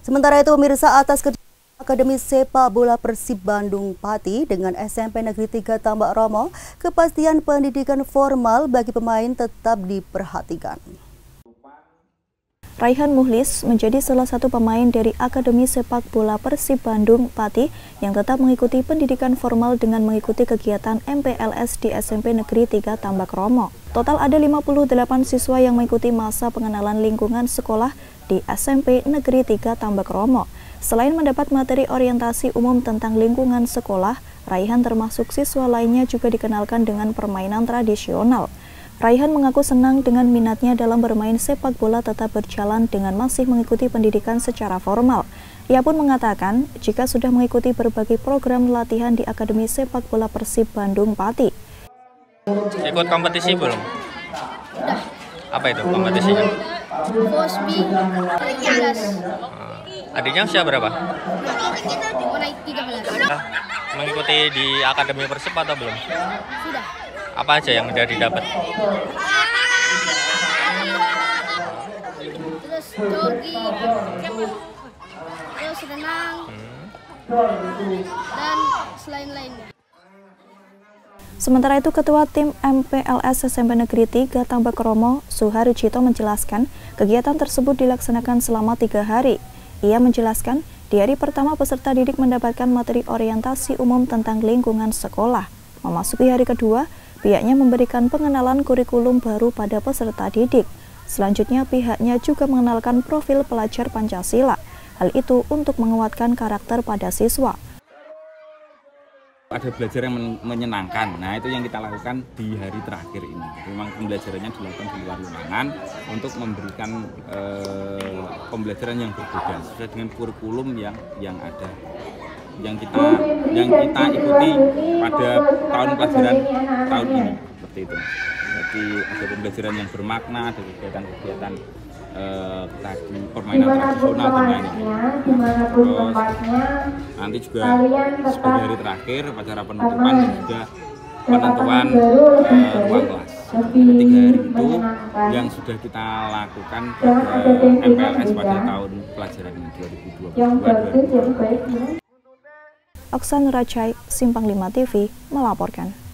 Sementara itu pemirsa atas kerja Akademi Sepak Bola Persib Bandung Pati dengan SMP Negeri 3 Tambak Romo, kepastian pendidikan formal bagi pemain tetap diperhatikan. Raihan Muhlis menjadi salah satu pemain dari Akademi Sepak Bola Persib Bandung Pati yang tetap mengikuti pendidikan formal dengan mengikuti kegiatan MPLS di SMP Negeri 3 Tambak Romo. Total ada 58 siswa yang mengikuti masa pengenalan lingkungan sekolah di SMP Negeri 3 Tambak Romo. Selain mendapat materi orientasi umum tentang lingkungan sekolah, Raihan termasuk siswa lainnya juga dikenalkan dengan permainan tradisional. Raihan mengaku senang dengan minatnya dalam bermain sepak bola tetap berjalan dengan masih mengikuti pendidikan secara formal. Ia pun mengatakan jika sudah mengikuti berbagai program latihan di Akademi Sepak Bola Persib Bandung Pati. Ikut kompetisi belum? Apa itu kompetisinya? Bosby 13. Adiknya usia berapa? Naik 13. Mengikuti di Akademi Persib atau belum? Sudah apa aja yang udah didapat terus jogging terus renang hmm. dan selain-lainnya Sementara itu, Ketua Tim MPLS SMP Negeri 3 Tambak Romo, Suharjito menjelaskan kegiatan tersebut dilaksanakan selama tiga hari. Ia menjelaskan, di hari pertama peserta didik mendapatkan materi orientasi umum tentang lingkungan sekolah. Memasuki hari kedua, Pihaknya memberikan pengenalan kurikulum baru pada peserta didik. Selanjutnya, pihaknya juga mengenalkan profil pelajar Pancasila. Hal itu untuk menguatkan karakter pada siswa. Ada belajar yang menyenangkan. Nah, itu yang kita lakukan di hari terakhir ini. Memang pembelajarannya dilakukan di luar ruangan untuk memberikan eh, pembelajaran yang berbeda sesuai dengan kurikulum yang yang ada yang kita yang kita ikuti pada tahun pelajaran tahun ini seperti itu. Jadi ada pembelajaran yang bermakna, ada kegiatan-kegiatan eh, tadi permainan tradisional lainnya. Terus nanti juga sebagai hari terakhir upacara penutupan dan juga penentuan eh, ruang kelas. Tiga hari itu yang sudah kita lakukan pada MPLS pada tahun pelajaran 2022 2022 Oksan Racai, Simpang 5 TV, melaporkan.